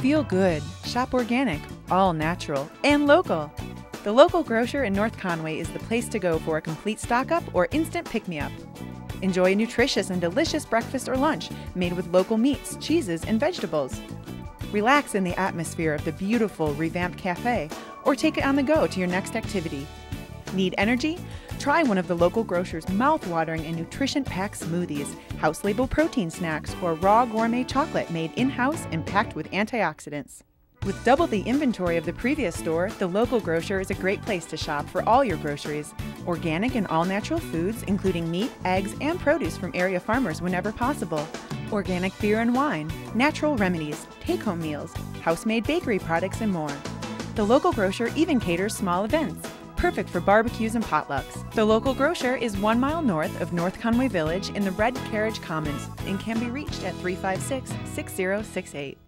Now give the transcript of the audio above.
Feel good, shop organic, all natural, and local. The local grocer in North Conway is the place to go for a complete stock up or instant pick me up. Enjoy a nutritious and delicious breakfast or lunch made with local meats, cheeses, and vegetables. Relax in the atmosphere of the beautiful revamped cafe or take it on the go to your next activity. Need energy? Try one of the local grocer's mouth-watering and nutrition-packed smoothies, house label protein snacks, or raw gourmet chocolate made in-house and packed with antioxidants. With double the inventory of the previous store, the local grocer is a great place to shop for all your groceries. Organic and all natural foods, including meat, eggs, and produce from area farmers whenever possible. Organic beer and wine, natural remedies, take home meals, house made bakery products, and more. The local grocer even caters small events, perfect for barbecues and potlucks. The local grocer is one mile north of North Conway Village in the Red Carriage Commons and can be reached at 356 6068.